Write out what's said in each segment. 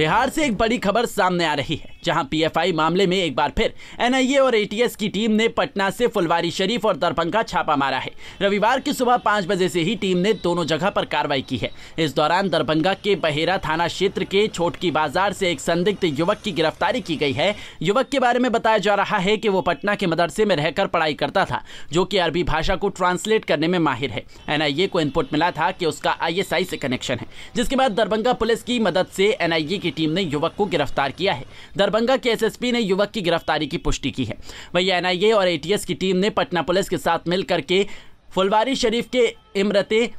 बिहार से एक बड़ी खबर सामने आ रही है जहाँ पीएफआई मामले में एक बार फिर एनआईए और एटीएस की टीम ने पटना से फुलवारी शरीफ और दरभंगा छापा मारा है। रविवार की सुबह पाँच बजे से ही टीम ने दोनों जगह पर कार्रवाई की है। इस दौरान दरभंगा के बहेरा थाना क्षेत्र के छोटकी बाज़ार से एक संदिग्ध युवक की गिरफ्तारी की गई है। युवक के बारे में बताया जा रहा है कि वो पटना के मदरसे में रहकर पढ़ाई करता था, जो कि अरबी भाषा को ट्रांसलेट करने में माहिर है। एनआईए को इनपुट मिला था कि उसका आईएसआई से कनेक्शन है, जिसके बाद दरभंगा पुलिस की मदद से एनआईए की टीम ने युवक को गिरफ़्तार किया है। दरभंगा के एसएसपी ने युवक की गिरफ्तारी की पुष्टि की है। वही एनआईए और एटीएस की टीम ने पटना पुलिस के साथ मिलकर के फुलवारी शरीफ के इमरते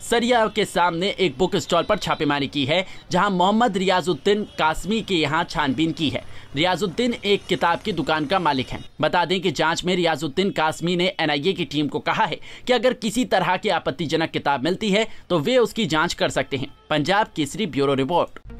सरिया के सामने एक बुक स्टॉल पर छापेमारी की है, जहाँ मोहम्मद रियाजुद्दीन कासमी के यहाँ छानबीन की है। रियाजुद्दीन एक किताब की दुकान का मालिक है। बता दें कि जाँच में रियाजुद्दीन कासमी ने एनआईए की टीम को कहा है कि अगर किसी तरह की आपत्तिजनक किताब मिलती है तो वे उसकी जाँच कर सकते हैं। Punjab Kesari bureau report.